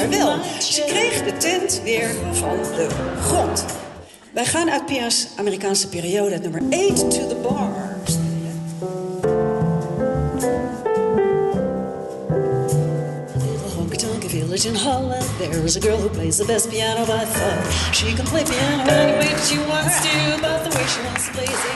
Maar wel, ze kreeg de tent weer van de grond. Wij gaan uit Pia's Amerikaanse periode, nummer 8 to the bar. village in Holland. There is a girl who plays the best piano by far. She can play piano any way that she wants to, but the way she wants to play is